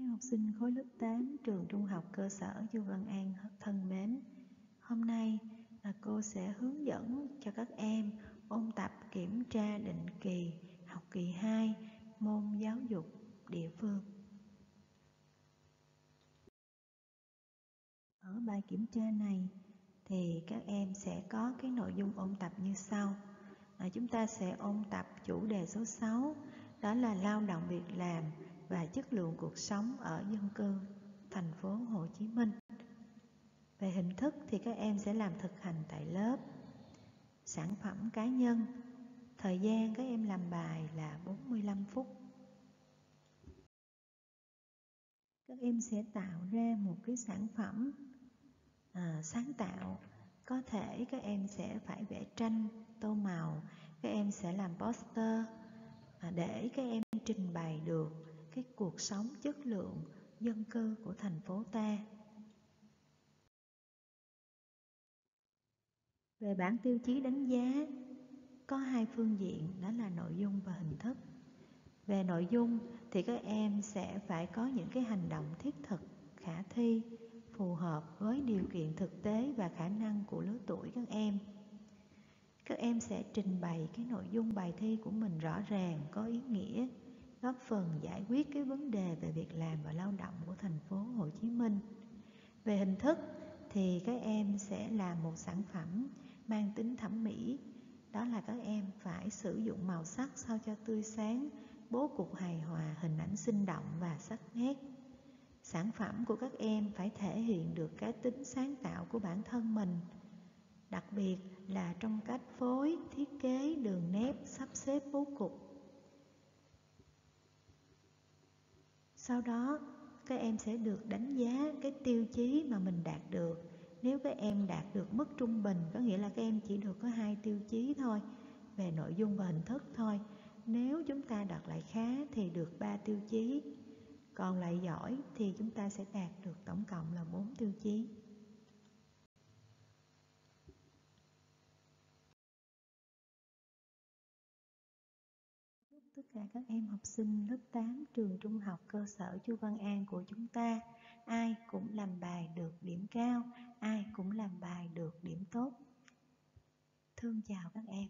Các học sinh khối lớp 8 trường trung học cơ sở Du Văn An thân mến, hôm nay là cô sẽ hướng dẫn cho các em ôn tập kiểm tra định kỳ học kỳ 2 môn giáo dục địa phương. Ở bài kiểm tra này thì các em sẽ có cái nội dung ôn tập như sau. À, chúng ta sẽ ôn tập chủ đề số 6 đó là lao động việc làm và chất lượng cuộc sống ở dân cư thành phố Hồ Chí Minh. Về hình thức thì các em sẽ làm thực hành tại lớp. Sản phẩm cá nhân, thời gian các em làm bài là 45 phút. Các em sẽ tạo ra một cái sản phẩm à, sáng tạo. Có thể các em sẽ phải vẽ tranh, tô màu, các em sẽ làm poster à, để các em trình bày được cái cuộc sống chất lượng dân cư của thành phố ta. Về bản tiêu chí đánh giá có hai phương diện đó là nội dung và hình thức. Về nội dung thì các em sẽ phải có những cái hành động thiết thực, khả thi, phù hợp với điều kiện thực tế và khả năng của lứa tuổi các em. Các em sẽ trình bày cái nội dung bài thi của mình rõ ràng, có ý nghĩa, góp phần giải quyết cái vấn đề về việc làm và lao động của thành phố Hồ Chí Minh. Về hình thức thì các em sẽ làm một sản phẩm mang tính thẩm mỹ, đó là các em phải sử dụng màu sắc sao cho tươi sáng, bố cục hài hòa, hình ảnh sinh động và sắc nét. Sản phẩm của các em phải thể hiện được cái tính sáng tạo của bản thân mình, đặc biệt là trong cách phối, thiết kế, đường nét, sắp xếp bố cục sau đó, các em sẽ được đánh giá cái tiêu chí mà mình đạt được. Nếu các em đạt được mức trung bình, có nghĩa là các em chỉ được có hai tiêu chí thôi, về nội dung và hình thức thôi. Nếu chúng ta đạt lại khá thì được 3 tiêu chí. Còn lại giỏi thì chúng ta sẽ đạt được tổng cộng là 4 tiêu chí. Tất cả các em học sinh lớp 8 trường trung học cơ sở Chu Văn An của chúng ta, ai cũng làm bài được điểm cao, ai cũng làm bài được điểm tốt. Thương chào các em.